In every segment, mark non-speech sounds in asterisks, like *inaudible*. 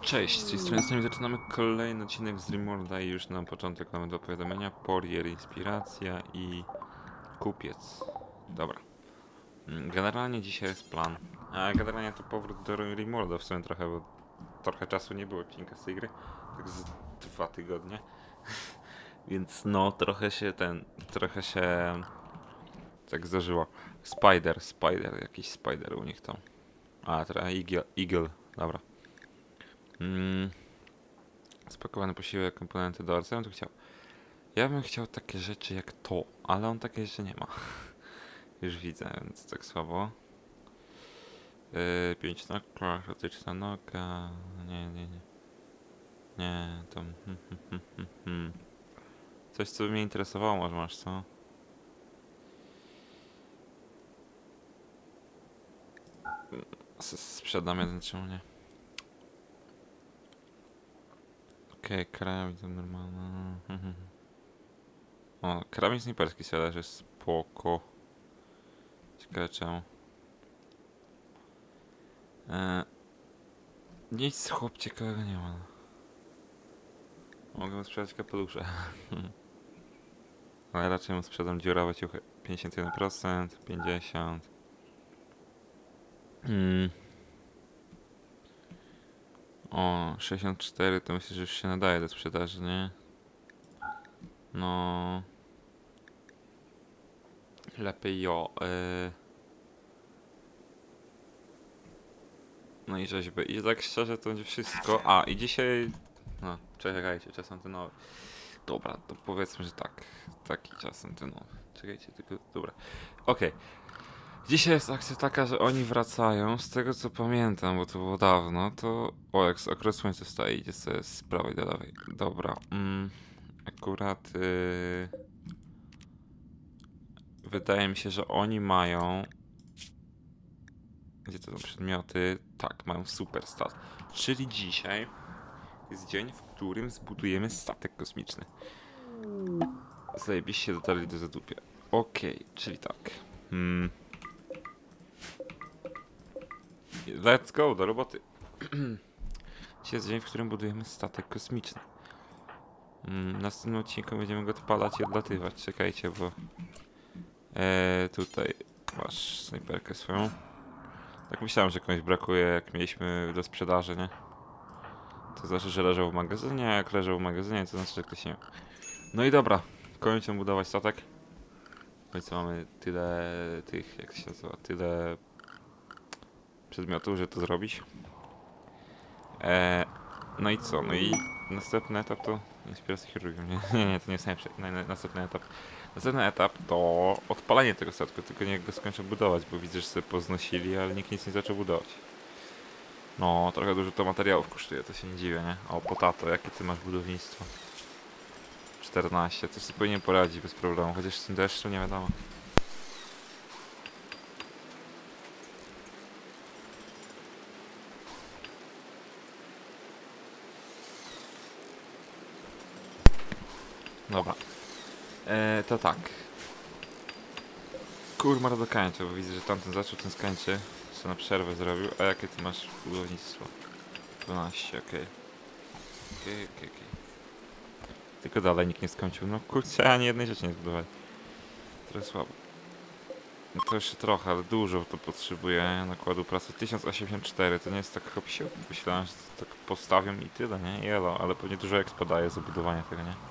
Cześć, z tej strony zaczynamy kolejny odcinek z Rimworlda i już na początek mamy do powiadomienia Porier, Inspiracja i Kupiec. Dobra. Mm, Generalnie dzisiaj jest plan. A generalnie to powrót do Rimworlda w sumie trochę, bo trochę czasu nie było odcinka z tej gry. Tak z dwa tygodnie. *laughs* Więc no, trochę się ten, trochę się tak zdarzyło. Spider, Spider, jakiś Spider u nich tam. A, teraz Eagle, Eagle, dobra. Mm. Spakowany posiłek, komponenty do arcy. Ja bym chciał. Ja bym chciał takie rzeczy jak to, ale on takie jeszcze nie ma. *laughs* Już widzę, więc tak słabo. Yy, pięć nokla, krytyczna noga. Nie, nie, nie. Nie, to. Hmm, hmm, hmm, hmm, hmm. Coś, co mnie interesowało, może masz, co? Sprzedam jeden, czemu nie? Okej, karabin to normalna. *laughs* O, karabin snajperski sobie leży, spoko. Ciekawe czemu. E, nic chłop ciekawego nie ma. Mogę mu sprzedać kapelusze. *laughs* Ale raczej mu sprzedam dziurawe ciuchy. 51%, 50%. Mm. O, 64 to myślę, że już się nadaje do sprzedaży, nie? No. Lepiej jo. y. No i rzeźby. I tak szczerze to będzie wszystko. A, i dzisiaj... No, czekajcie, czas antynowy. Dobra, to powiedzmy, że tak. Taki czas antynowy. Czekajcie, tylko... Dobra. Okej. Dzisiaj jest akcja taka, że oni wracają, z tego co pamiętam, bo to było dawno, to... O, jak okres słońca wstaje, idzie sobie z prawej do lewej. Dobra, mm, akurat... y, Wydaje mi się, że oni mają... Gdzie to są przedmioty? Tak, mają super stat. Czyli dzisiaj jest dzień, w którym zbudujemy statek kosmiczny. Zajebiście dotarli do zadupia. Okej, czyli tak. Hmm. Let's go, do roboty. Dzisiaj *clears throat* jest dzień, w którym budujemy statek kosmiczny. Mm, następnym odcinku będziemy go odpalać i odlatywać. Czekajcie, bo... E, tutaj masz snajperkę swoją. Tak myślałem, że komuś brakuje, jak mieliśmy do sprzedaży, nie? To znaczy, że leżał w magazynie, a jak leżał w magazynie, to znaczy, że ktoś nie. No i dobra, kończę budować statek. W końcu mamy tyle tych, jak się nazywa, tyle przedmiotów, żeby to zrobić. E, no i co? No i następny etap to inspiracja chirurgią. Nie, nie, nie, to nie jest następny etap. Następny etap to odpalenie tego statku, tylko niech go skończę budować, bo widzę, że sobie poznosili, ale nikt nic nie zaczął budować. No, trochę dużo to materiałów kosztuje, to się nie dziwię, nie? O, potato, jakie ty masz budownictwo? 14, to sobie powinien poradzić bez problemu, chociaż z tym deszczu nie wiadomo. Dobra. E, to tak. Kurma do końca, bo widzę, że tamten zaczął, ten skończy. Co na przerwę zrobił. A jakie ty masz budownictwo? 12, okej. Okej, okej, okej. Tylko dalej nikt nie skończył. No kurczę, ani jednej rzeczy nie zbudowali. Trochę słabo. No to jeszcze trochę, ale dużo to potrzebuje nakładu pracy. 1084 to nie jest tak hopsiu. Myślałem, że tak postawią i tyle, nie? Jelo, ale pewnie dużo jak podaje za tego, nie?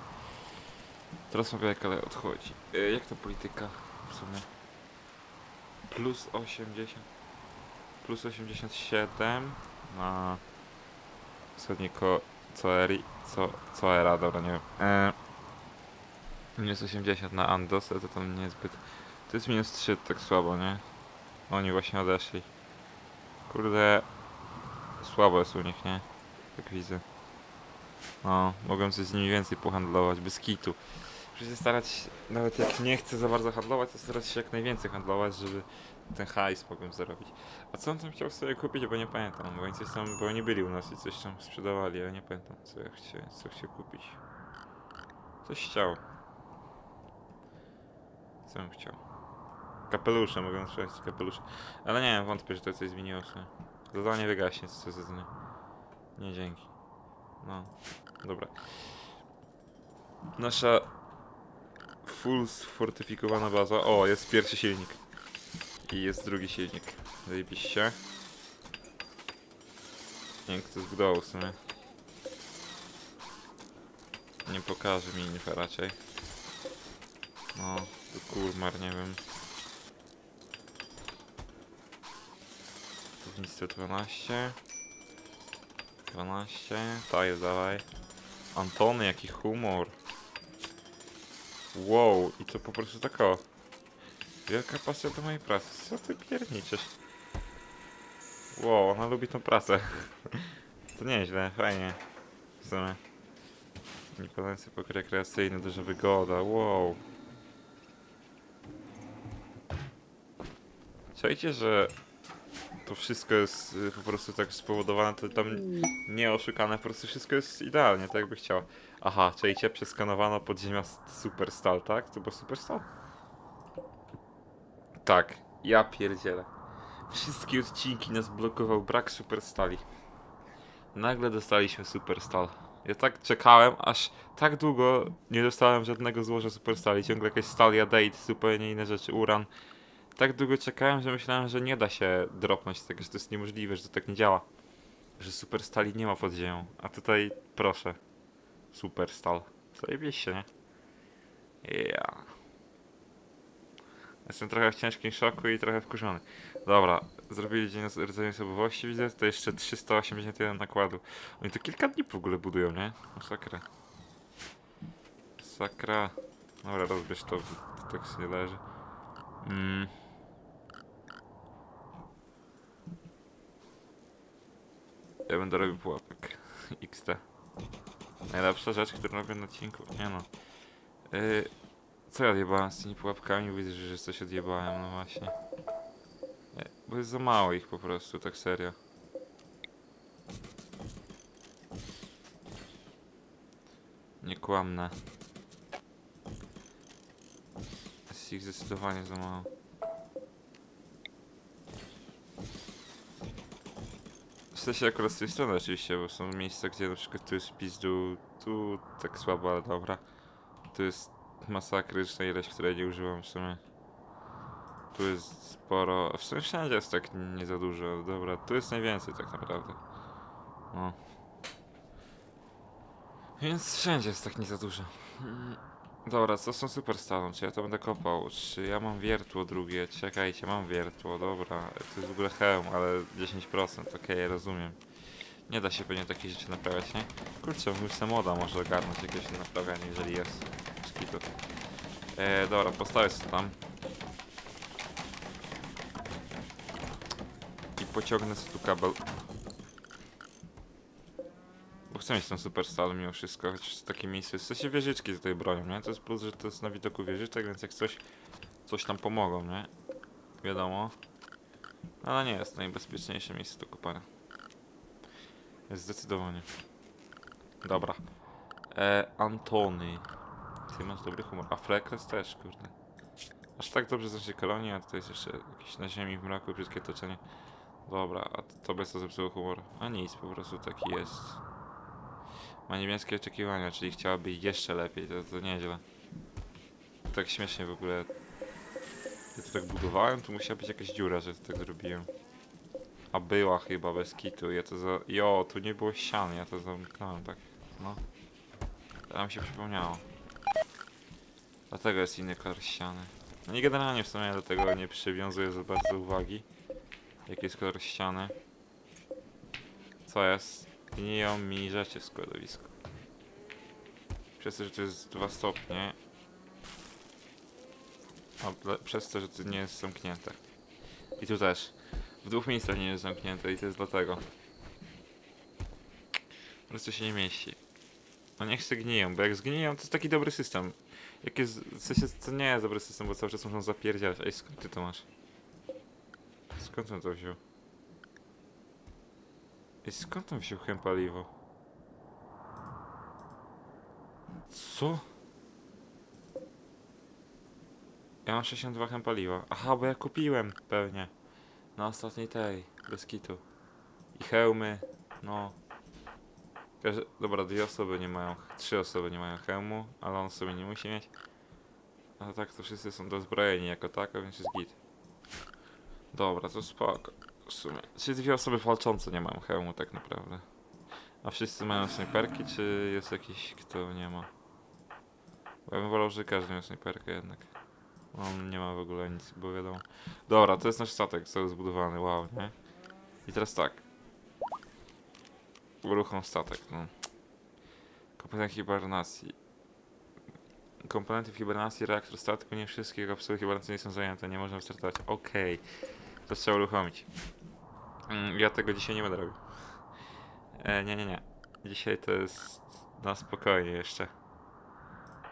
Teraz mogę jak ale odchodzi. E, jak to polityka w sumie? Plus 80. Plus 87 na wschodniej ko Coeri. Co, Coera, dobra, nie wiem. E, minus 80 na Andos, to tam niezbyt. To jest minus 3, tak słabo, nie? Oni właśnie odeszli. Kurde. Słabo jest u nich, nie? Tak widzę. No, mogłem coś z nimi więcej pohandlować, bez kitu. Muszę się starać, nawet jak nie chcę za bardzo handlować, to starać się jak najwięcej handlować, żeby ten hajs mogłem zarobić. A co on tam chciał sobie kupić, bo nie pamiętam, bo oni tam, bo oni byli u nas i coś tam sprzedawali, ale nie pamiętam co ja chciałem, co chciał kupić. Coś chciał. Co bym chciał? Kapelusze, mogę sprzedać kapelusze. Ale nie, wątpię, że to coś zmieniło się. Zadanie wygaśnie, co to za zadanie. Nie dzięki. No, dobra. Nasza full sfortyfikowana baza. O, jest pierwszy silnik. I jest drugi silnik. Zajebiście. Nie wiem, kto zbudował w sumie. Nie pokaże mi info raczej. No, tu kurmar, nie wiem. Budownictwo 12. 12. To jest, dawaj. Antony, jaki humor. Wow, i to po prostu tak o. Wielka pasja do mojej pracy. Co ty pierniczysz? Wow, ona lubi tą pracę. *laughs* to nieźle, fajnie. W sumie. Niepodobieństwo pokój rekreacyjny, duża wygoda, wow. Czajcie, że to wszystko jest y, po prostu tak spowodowane, to tam nie oszukane, po prostu wszystko jest idealnie, tak jakby chciała. Aha, czajcie, przeskanowano podziemia Superstal, tak? To było Superstal? Tak, ja pierdzielę. Wszystkie odcinki nas blokował brak Superstali. Nagle dostaliśmy Superstal. Ja tak czekałem, aż tak długo nie dostałem żadnego złoża Superstali. Ciągle jakieś stalia, date, zupełnie inne rzeczy, uran. Tak długo czekałem, że myślałem, że nie da się dropnąć tego, że to jest niemożliwe, że to tak nie działa. Że Superstali nie ma pod ziemią. A tutaj, proszę. Superstal. Zajebiście, nie? Ja. Jestem trochę w ciężkim szoku i trochę wkurzony. Dobra, zrobili dzień rdzenia osobowości, widzę, to jeszcze 381 nakładu. Oni to kilka dni w ogóle budują, nie? Masakra. Sakra. Dobra, rozbierz to, to tak się nie leży. Mm. Ja będę robił pułapek. *laughs* XT. Najlepsza rzecz, którą robię na odcinku. Nie no. Yy, co ja odjebałem z tymi pułapkami? Widzę, że coś odjebałem, no właśnie. Nie, bo jest za mało ich po prostu, tak serio. Nie kłamne. Jest ich zdecydowanie za mało. W sensie akurat z tej strony oczywiście, bo są miejsca, gdzie na przykład tu jest pizdu, tu tak słabo, ale dobra. Tu jest masakryczna ilość, której nie używam w sumie. Tu jest sporo, w sumie wszędzie jest tak nie za dużo, dobra, tu jest najwięcej tak naprawdę. No. Więc wszędzie jest tak nie za dużo. Dobra, co są super staną? Czy ja to będę kopał? Czy ja mam wiertło drugie? Czekajcie, mam wiertło, dobra. To jest w ogóle hełm, ale 10%, okej, rozumiem. Nie da się pewnie takich rzeczy naprawiać, nie? Kurczę, myślę moda może ogarnąć jakieś naprawianie, jeżeli jest. Skitu. E, dobra, postawię sobie tam. I pociągnę sobie tu kabel. Chcę mieć ten super stal mimo wszystko, chociaż takie miejsce jest. W sensie wieżyczki tutaj bronią, nie? To jest plus, że to jest na widoku wieżyczek, więc jak coś, coś tam pomogą, nie? Wiadomo. Ale nie jest to najbezpieczniejsze miejsce do kopania. Jest zdecydowanie. Dobra. E, Antony. Ty masz dobry humor. A Frekles też, kurde. Aż tak dobrze znaczy kolonia, a tutaj jest jeszcze jakieś na ziemi w mroku, brzydkie toczenie. Dobra, a tobie co zepsuło humor? A nic, po prostu taki jest. Ma niebieskie oczekiwania, czyli chciałaby jeszcze lepiej, to, to nieźle. Tak śmiesznie w ogóle. Ja to tak budowałem, tu musiała być jakaś dziura, że to tak zrobiłem. A była chyba bez kitu, ja to za... Jo, tu nie było ścian, ja to zamknąłem tak, no. Teraz mi się przypomniało. Dlatego jest inny kolor ściany. No i generalnie w sumie do tego nie przywiązuję za bardzo uwagi. Jaki jest kolor ściany. Co jest? Gniją mi rzeczy w składowisku. Przez to, że to jest 2 stopnie. Ple- przez to, że to nie jest zamknięte. I tu też. W dwóch miejscach nie jest zamknięte i to jest dlatego. Po prostu się nie mieści. No niech się gniją, bo jak zgniją, to jest taki dobry system. Jak jest, w sensie, to nie jest dobry system, bo cały czas muszą zapierdzielać. Ej, skąd ty to masz? Skąd on to wziął? Ej, skąd on wziął chem paliwo? Co? Ja mam 62 chem paliwa. Aha, bo ja kupiłem pewnie. Na ostatniej tej, bez kitu. I hełmy, no. Dobra, dwie osoby nie mają, trzy osoby nie mają hełmu, ale on sobie nie musi mieć. A tak to wszyscy są dozbrojeni jako tako, więc jest git. Dobra, to spoko. W sumie. Czyli dwie osoby walczące nie mają hełmu tak naprawdę. A wszyscy mają snajperki, czy jest jakiś, kto nie ma? Bo ja bym wolał, że każdy miał snajperkę jednak. On nie ma w ogóle nic, bo wiadomo. Dobra, to jest nasz statek cały zbudowany, wow, nie? I teraz tak. Uruchom statek, no. Komponent hibernacji. Komponenty w hibernacji, reaktor statku, nie wszystkie kapsuły hibernacyjne są zajęte, nie można wystartować. Okej, to trzeba uruchomić. Mm, Ja tego dzisiaj nie będę robił. E, nie, nie, nie. Dzisiaj to jest na spokojnie jeszcze.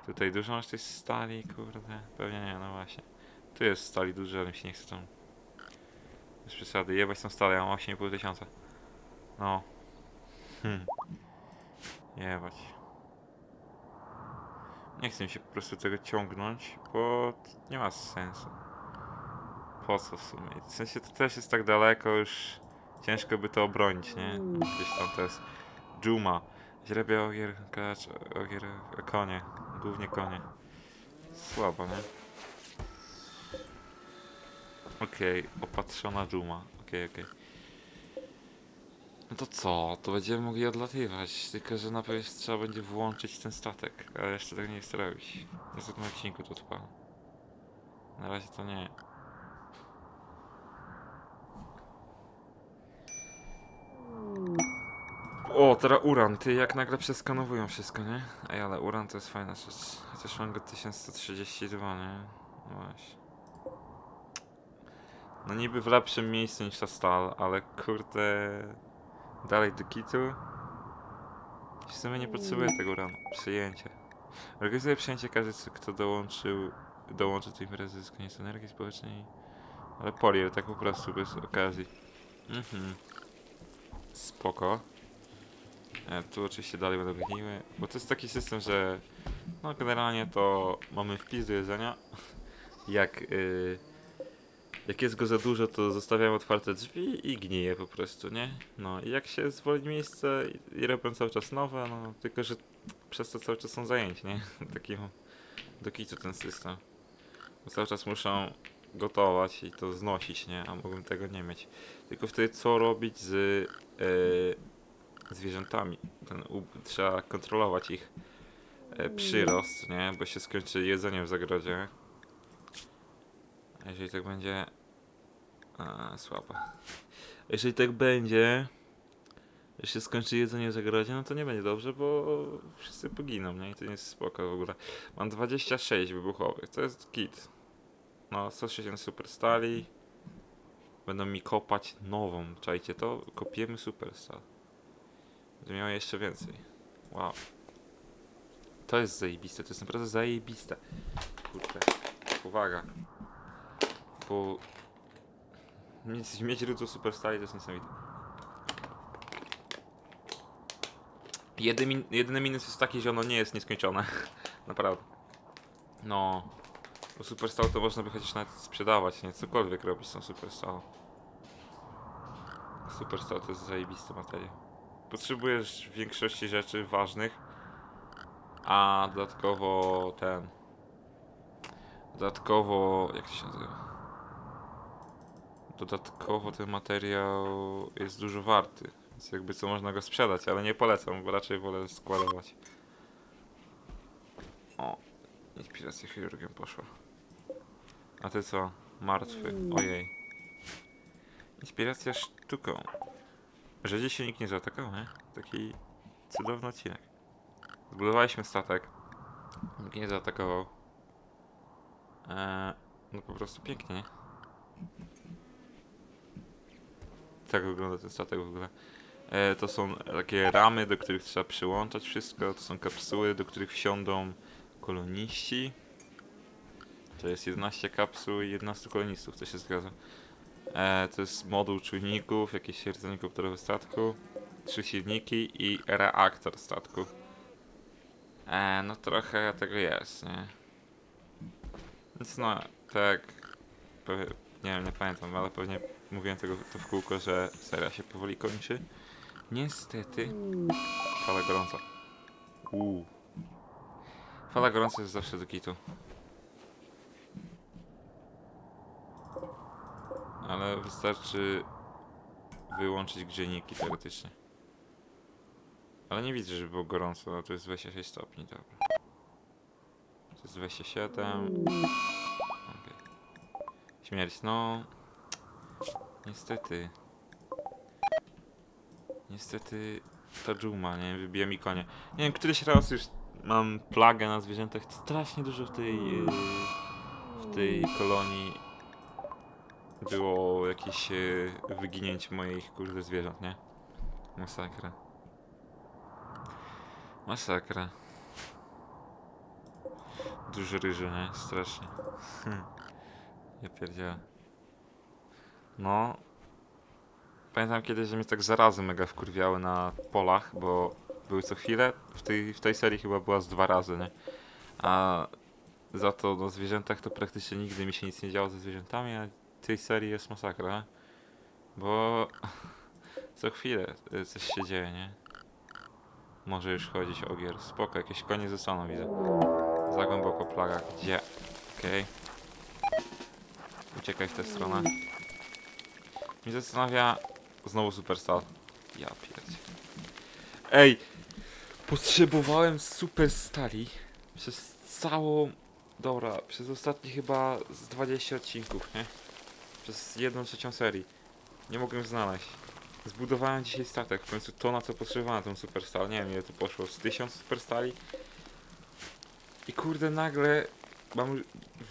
Tutaj dużo masz tej stali, kurde. Pewnie nie, no właśnie. Tu jest stali dużo, ale mi się nie chce tam. Bez przesady, jebać tą stalę, ja mam 8,5 tysiąca. No. Hmm. Jebać. Nie chcę mi się po prostu tego ciągnąć, bo nie ma sensu. Po co w sumie? W sensie to też jest tak daleko, już ciężko by to obronić, nie? Gdzieś tam to jest Juma. Źrebia, ogier, ogier, konie. Głównie konie. Słabo, nie? Okej, opatrzona Juma. Okej, okej. No to co? To będziemy mogli odlatywać, tylko że najpierw trzeba będzie włączyć ten statek, ale jeszcze tego nie chcę robić. W następnym odcinku to trwa. Na razie to nie. O, teraz uran, ty jak nagle przeskanowują wszystko, nie? Ej, ale uran to jest fajna rzecz. Chociaż mam go 1132, nie? No właśnie. No niby w lepszym miejscu niż ta stal, ale kurde... Dalej do kitu. W sumie nie potrzebuję tego uranu. Przyjęcie. Organizuję przyjęcie każdy, kto dołączył, dołączy do imprezy z koniec energii społecznej. Ale polier, tak po prostu, bez okazji. Mhm. Spoko. E, tu oczywiście dalej będą gniły, bo to jest taki system, że no generalnie to mamy wpis do jedzenia. *laughs* Jak, y, jak jest go za dużo, to zostawiamy otwarte drzwi i gnije po prostu, nie? No i jak się zwolni miejsce i, i robią cały czas nowe, no tylko, że przez to cały czas są zajęci, nie? *laughs* Taki mam do kitu ten system. Bo cały czas muszą gotować i to znosić, nie? A mogłem tego nie mieć. Tylko wtedy co robić z y, zwierzętami. Ten, trzeba kontrolować ich e, przyrost, nie? Bo się skończy jedzenie w zagrodzie. Jeżeli tak będzie... A, słabo. Jeżeli tak będzie, że się skończy jedzenie w zagrodzie, no to nie będzie dobrze, bo wszyscy poginą, nie? I to nie jest spoko w ogóle. Mam 26 wybuchowych, to jest kit. No, 160 super stali. Będą mi kopać nową, czajcie to? Kopiemy super stal. Będę miał jeszcze więcej. Wow. To jest zajebiste, to jest naprawdę zajebiste. Kurde. Uwaga. Bo... Mieć, mieć rydzu super stali to jest niesamowite. Jedyny, jedyny minus jest taki, że ono nie jest nieskończone. *laughs* Naprawdę. No. Bo super stał to można by chociaż nawet sprzedawać, nie? Cokolwiek robić z tą super stał. Super stał to jest zajebisty materiał potrzebujesz większości rzeczy ważnych, a dodatkowo ten. Dodatkowo. Jak się nazywa? Dodatkowo ten materiał jest dużo warty. Więc jakby co można go sprzedać, ale nie polecam, bo raczej wolę składować. O, inspiracja chirurgiem poszła. A ty co? Martwy. Ojej. Inspiracja sztuką. Że dziś się nikt nie zaatakował, nie? Taki cudowny odcinek. Zbudowaliśmy statek. Nikt nie zaatakował. Eee, no po prostu pięknie, nie? Tak wygląda ten statek w ogóle. E, to są takie ramy, do których trzeba przyłączać wszystko. To są kapsuły, do których wsiądą koloniści. To jest 11 kapsuł i 11 kolonistów, to się zgadza. E, to jest moduł czujników, jakiś rdzenie kopterowy statku, trzy silniki i reaktor statku. E, no trochę tego jest, nie? Więc no, tak, nie wiem, nie pamiętam, ale pewnie mówiłem tego to w kółko, że seria się powoli kończy. Niestety, fala gorąca. Uuu. Fala gorąca jest zawsze do kitu. Ale wystarczy wyłączyć grzejniki teoretycznie. Ale nie widzę, żeby było gorąco, no to jest 26 stopni, dobra. To jest 27. Okej. Śmierć, no... Niestety. Niestety ta dżuma, nie wybija mi konie. Nie wiem, któryś raz już mam plagę na zwierzętach. Strasznie dużo w tej... yy, w tej kolonii było jakieś yy, wyginięcie moich kurde zwierząt, nie? Masakra. Masakra. Dużo ryży, nie? Strasznie. ja pierdzielę. No. Pamiętam kiedyś, że mnie tak zarazy mega wkurwiały na polach, bo były co chwilę. W tej, w tej serii chyba była z dwa razy, nie? A za to na zwierzętach to praktycznie nigdy mi się nic nie działo ze zwierzętami, a tej serii jest masakra. Bo *laughs* co chwilę y, coś się dzieje, nie? Może już chodzić ogier. Spoko, jakieś konie ze soną widzę. Za głęboko plaga. Gdzie? Okej. Uciekaj w tę stronę. Mnie zastanawia... Znowu Superstar. Ja pierdzie. Ej! Potrzebowałem super stali przez całą... Dobra, przez ostatnie chyba z 20 odcinków, nie? Przez jedną trzecią serii. Nie mogłem znaleźć. Zbudowałem dzisiaj statek, w końcu to na co potrzebowałem tą superstal. Nie wiem ile to poszło, z 1000 superstali. I kurde nagle mam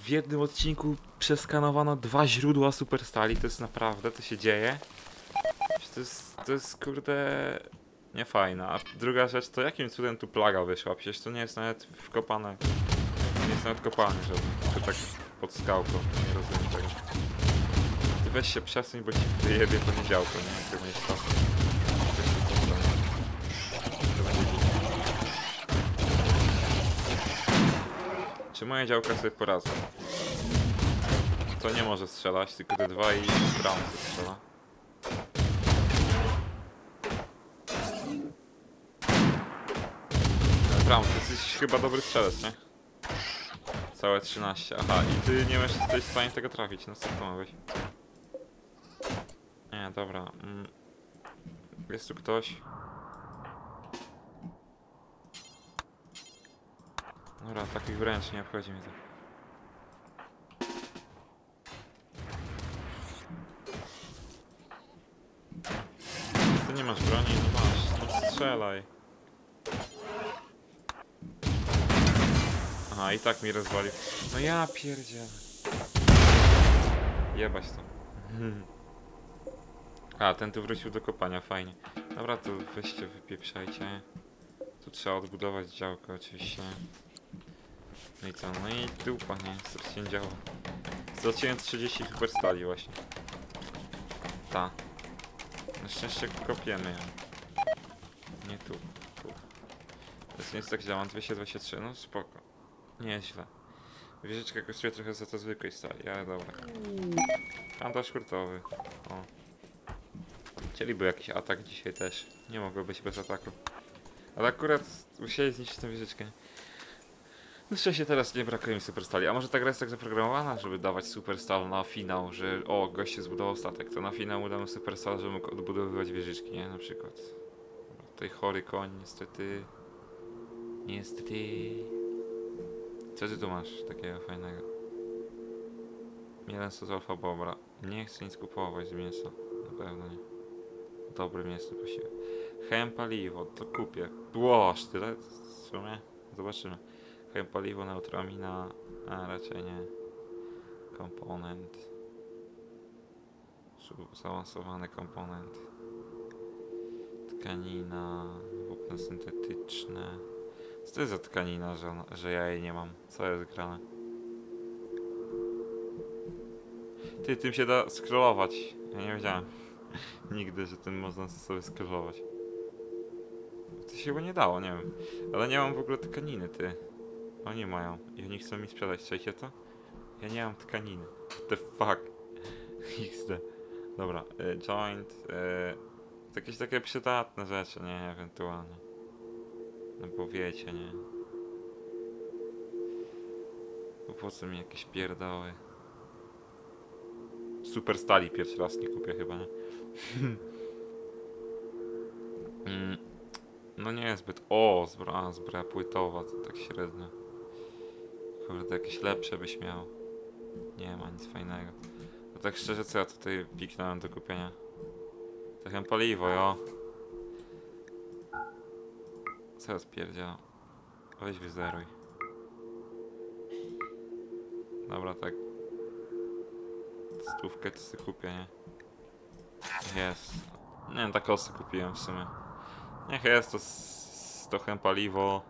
w jednym odcinku przeskanowano dwa źródła superstali, to jest naprawdę, to się dzieje. To jest, to jest kurde nie fajna. A druga rzecz to jakim cudem tu plaga wyszła? Przecież to nie jest nawet wkopane. Nie jest nawet kopany żaden, tylko tak pod skałką. Nie rozumiem tego. Weź się przesuń, bo ci wyjebie poniedziałku, nie? Jak to jest to. Weź się postań. To będzie git. Czy moje działka sobie poradzą? To nie może strzelać, tylko te dwa i Brown strzela. Brown, ty jesteś chyba dobry strzelec, nie? Całe 13. Aha, i ty nie możesz jesteś w stanie tego trafić, no co to ma być? Nie, dobra. Mm. Jest tu ktoś? Dobra, takich wręcz nie obchodzi mnie to. Ty nie masz broni? No masz, no strzelaj. Aha, i tak mi rozwalił. No ja pierdzielę. Jebać to. *laughs* A, ten tu wrócił do kopania, fajnie. Dobra, to weźcie, wypieprzajcie. Tu trzeba odbudować działko oczywiście. No i co? No i dupa, nie? Co się działo? Straciłem 30 superstali właśnie. Ta. Na szczęście kopiemy ją. Nie tu. Tu. Jest nic tak działa, mam 223, no spoko. Nieźle. Wieżyczka kosztuje trochę za to zwykłej stali, ale dobra. Bandaż hurtowy. O. Chcieliby jakiś atak dzisiaj też. Nie mogło być bez ataku. Ale akurat musieli zniszczyć tę wieżyczkę. Na szczęście teraz nie brakuje mi superstali. A może ta gra jest tak zaprogramowana, żeby dawać superstal na finał, że o, goście zbudował statek, to na finał mu damy superstal, żeby mógł odbudowywać wieżyczki, nie? Na przykład. Tutaj chory koń, niestety. Niestety. Co ty tu masz takiego fajnego? Mięso z alfa bobra. Nie chcę nic kupować z mięsa. Na pewno nie. Dobre mięso posiłek. Chem paliwo, to kupię. Ło, aż tyle? W sumie? Zobaczymy. Chem paliwo, neutramina, a raczej nie. Komponent. Zaawansowany komponent. Tkanina, włókna syntetyczne. Co to jest za tkanina, że, że ja jej nie mam? Co jest grane? Ty, tym się da scrollować. Ja nie wiedziałem *laughs* nigdy, że tym można sobie scrollować. To się chyba nie dało, nie wiem. Ale nie mam w ogóle tkaniny, ty. Oni mają i oni chcą mi sprzedać, czajcie to? Ja nie mam tkaniny. What the fuck? *laughs* XD. Dobra, y, joint, y, to jakieś takie przydatne rzeczy, nie, ewentualnie. No bo wiecie, nie? Bo po co mi jakieś pierdoły? Super stali pierwszy raz nie kupię chyba, nie? Mm, no nie zbyt. O, zbroja, zbroja płytowa, to tak średnio. Kurde, jakieś lepsze byś miał. Nie ma nic fajnego. No tak szczerze, co ja tutaj piknąłem do kupienia? Trochę paliwo, jo. Co ja spierdział? Weź wyzeruj. Dobra, tak. Stówkę to sobie kupię, nie? Jest. Nie wiem, tak osy kupiłem w sumie. Niech jest to s- trochę paliwo.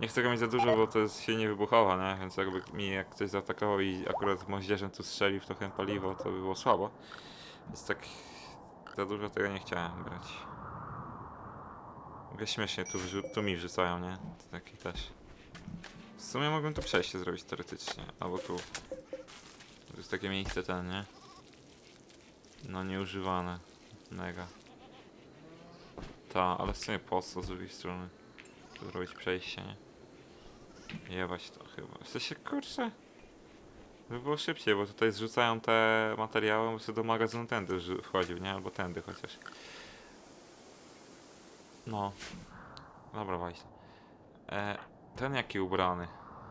Nie chcę go mieć za dużo, bo to jest się nie wybuchowa, nie? Więc jakby mi jak ktoś zaatakował i akurat moździerzem tu strzelił w trochę paliwo, to by było słabo. Więc tak za dużo tego nie chciałem brać. Mogę śmiesznie tu, tu mi wrzucają, nie? To taki też. W sumie mogłem tu przejście zrobić teoretycznie, albo tu. To jest takie miejsce ten, nie? No nieużywane. Mega. Ta, ale w sumie po co z drugiej strony? Tu zrobić przejście, nie? Jebać to chyba. W sensie, kurczę. By było szybciej, bo tutaj zrzucają te materiały, bo sobie do magazynu tędy wchodził, nie? Albo tędy chociaż. No. Dobra, właśnie. E, ten jaki ubrany.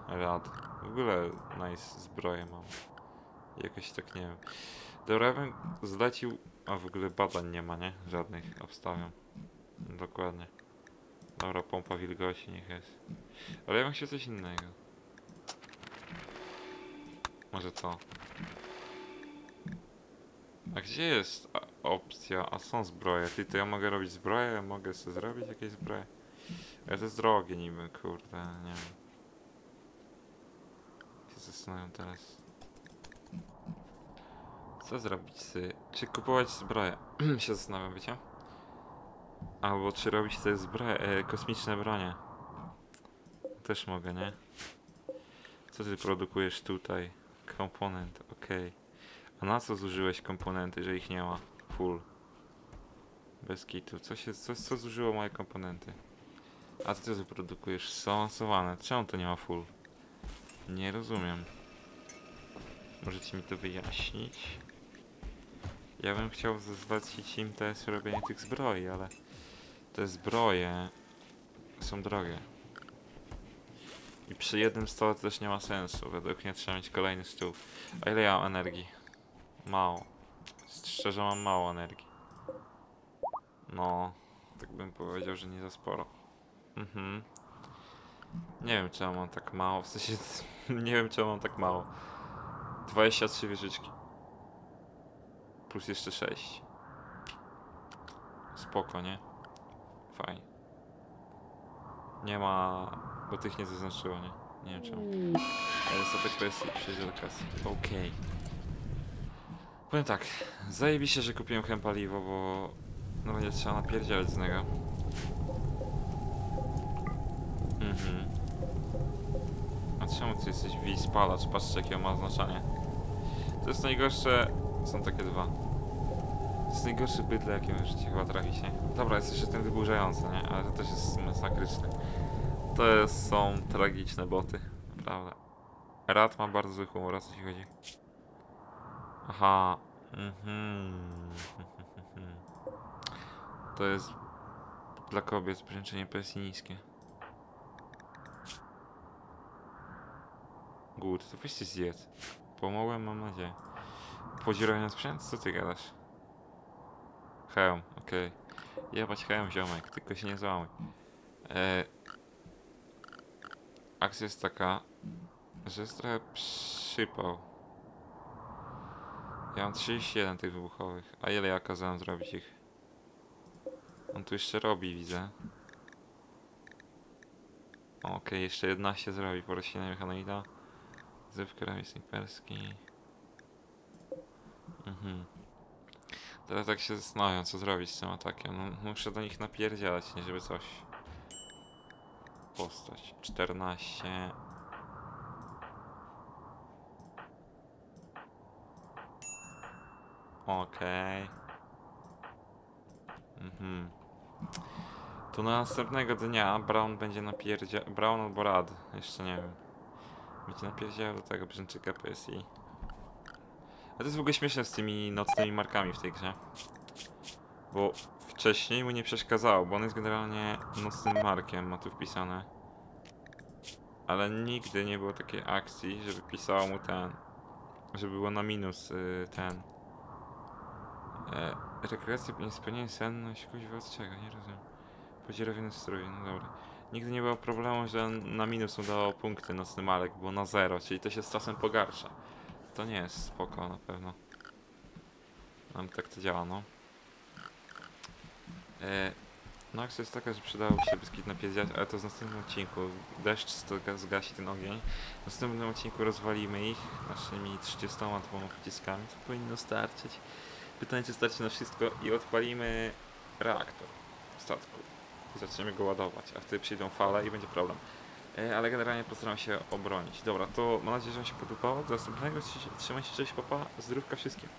Rad. W ogóle nice zbroję mam. Jakoś tak nie wiem. Dobra, ja bym zlecił... A w ogóle badań nie ma, nie? Żadnych obstawiam. Dokładnie. Dobra, pompa wilgoci niech jest. Ale ja bym chciał coś innego. Może to. A gdzie jest opcja? A są zbroje. Ty, to ja mogę robić zbroję? Ja mogę sobie zrobić jakieś zbroje? Ale to jest drogie niby, kurde, nie wiem. Się zastanawiam teraz. Co zrobić z... Czy kupować zbroję? *clears throat* się zastanawiam, wiecie? Albo czy robić sobie zbroje, e, kosmiczne bronie. Też mogę, nie? Co ty produkujesz tutaj? Komponent, okej. A na co zużyłeś komponenty, że ich nie ma? Full. Bez kitu. Co, się, co, co zużyło moje komponenty? A ty co ty produkujesz? Zaawansowane. Czemu to nie ma full? Nie rozumiem. Możecie mi to wyjaśnić? Ja bym chciał z- zlecić im też robienie tych zbroi, ale te zbroje są drogie. I przy jednym stole to też nie ma sensu. Według mnie trzeba mieć kolejny stół. A ile ja mam energii? Mało. Szczerze mam mało energii. No, tak bym powiedział, że nie za sporo. Mhm. Nie wiem czemu mam tak mało, w sensie *laughs* nie wiem czemu mam tak mało. 23 wieżyczki. Plus jeszcze 6. Spoko, nie? Fajnie. Nie ma... bo tych nie zaznaczyło, nie? Nie wiem czemu. Ale statek jest przejść do kasy. Okej. Powiem tak, zajebiście, że kupiłem chem paliwo, bo no będzie trzeba napierdzielać z niego. Mhm. A czemu ty jesteś wispalacz? Patrzcie jakie ma znaczenie. To jest najgorsze... Są takie dwa. To jest najgorszy bydle jakie możecie chyba trafić, nie? Dobra, jest jeszcze ten wyburzający, nie? Ale to też jest masakryczne. To jest, są tragiczne boty. Naprawdę. Rad ma bardzo zły humor, o co ci chodzi? Aha. Mhm. To jest dla kobiet brzęczenie pensji niskie. Głód, to weź się zjedz. Pomogłem, mam nadzieję. Podzieranie sprzęt? Co ty gadasz? Hełm, okej. Jebać hełm, ziomek, tylko się nie załamuj. E... Akcja jest taka, że jest trochę przypał. Ja mam 31 tych wybuchowych. A ile ja kazałem zrobić ich? On tu jeszcze robi, widzę. Okej, jeszcze 11 zrobi po roślinę mechanoida. Zew keramic snajperski. Mhm. Teraz tak się zastanawiam, co zrobić z tym atakiem. No, muszę do nich napierdzielać, nie żeby coś. Postać. 14. Okej. Mhm. To na następnego dnia Brown będzie napierdzia... Brown albo Rad, jeszcze nie wiem. Będzie napierdział do tego brzęczyka PSI. To jest w ogóle śmieszne z tymi nocnymi markami w tej grze. Bo wcześniej mu nie przeszkadzało, bo on jest generalnie nocnym markiem, ma tu wpisane. Ale nigdy nie było takiej akcji, żeby pisało mu ten... Żeby było na minus y, ten... E, rekreacja, niespełnienie senność, kuźwa od czego, nie rozumiem. Podzierowiony strój, no dobra. Nigdy nie było problemu, że na minus mu punkty nocny malek, było na zero, czyli to się z czasem pogarsza. To nie jest spoko na pewno. Ale tak to działa, no. E, no akcja jest taka, że przydało się biskit napierdziać, ale to w następnym odcinku. Deszcz to ga- zgasi ten ogień. W następnym odcinku rozwalimy ich naszymi 32 pociskami, to powinno starczyć. Pytanie, czy starczy na wszystko i odpalimy reaktor statku. Zaczniemy go ładować, a wtedy przyjdą fale i będzie problem. E, ale generalnie postaram się obronić. Dobra, to mam nadzieję, że Wam się podobało. Do następnego. Trzymaj się, cześć, papa. Zdrówka wszystkim.